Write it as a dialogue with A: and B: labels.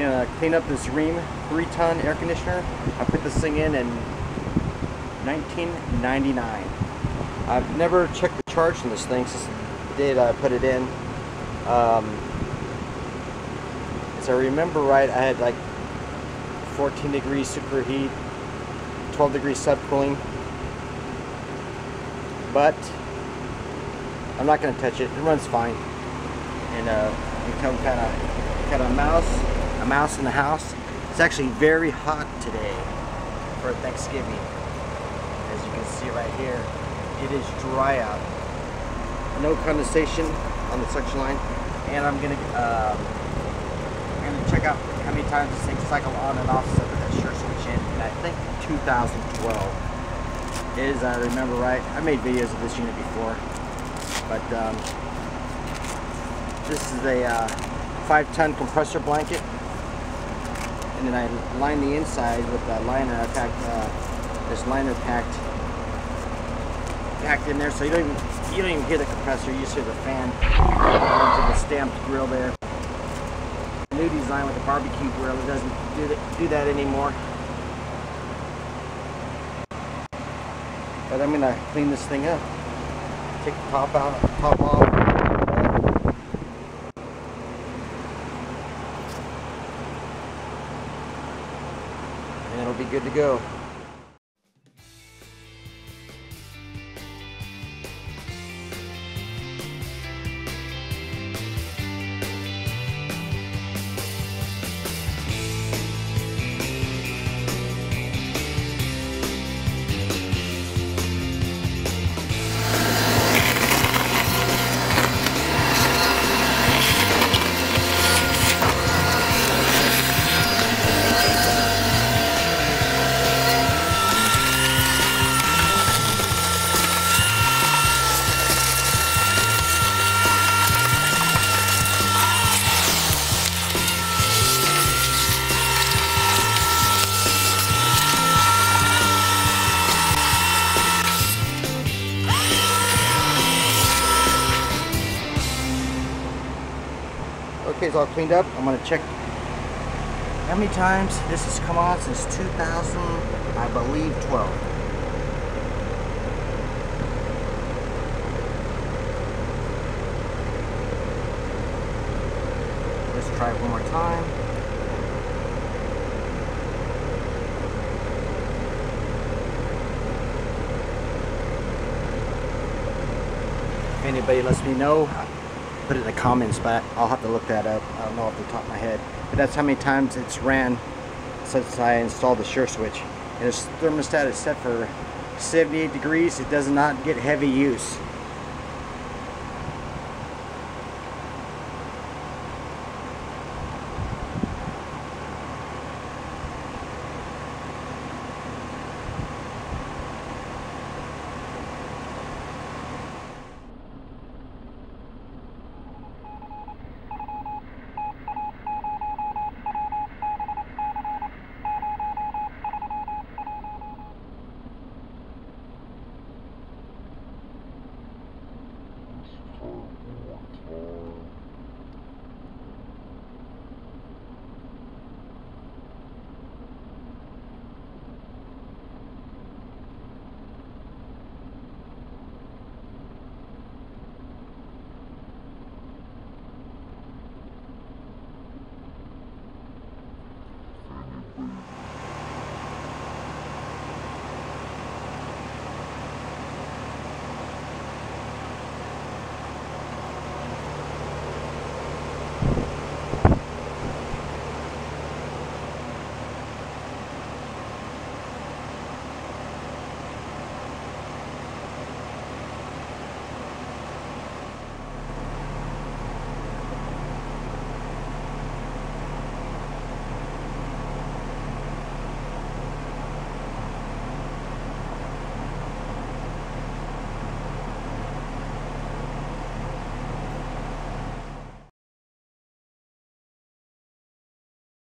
A: gonna clean up this Rheem three-ton air conditioner. I put this thing in in 1999. I've never checked the charge on this thing since the day that I put it in. Um, as I remember right, I had like 14 degrees superheat, 12 degrees subcooling. But I'm not gonna touch it. It runs fine. And uh, become kind of kind of mouse, mouse in the house. It's actually very hot today for Thanksgiving. As you can see right here, it is dry out. No condensation on the suction line. And I'm gonna um, I'm gonna check out how many times this thing cycled on and off so that sure switch in. And I think 2012 is I remember right. I made videos of this unit before, but um, this is a uh, five-ton compressor blanket, and then I line the inside with a liner. I packed uh, this liner packed packed in there, so you don't even you don't even hear the compressor. You just hear the fan into the stamped grill there. New design with the barbecue grill. It doesn't do that, do that anymore. But I'm gonna clean this thing up. Take the top out, top off. Good to go. It's all cleaned up. I'm gonna check how many times this has come on since 2000, I believe 12. Let's try it one more time. Anybody lets me know, put it in the comments, but I'll have to look that up. I don't know off the top of my head. But that's how many times it's ran since I installed the sure switch. And this thermostat is set for 78 degrees. It does not get heavy use.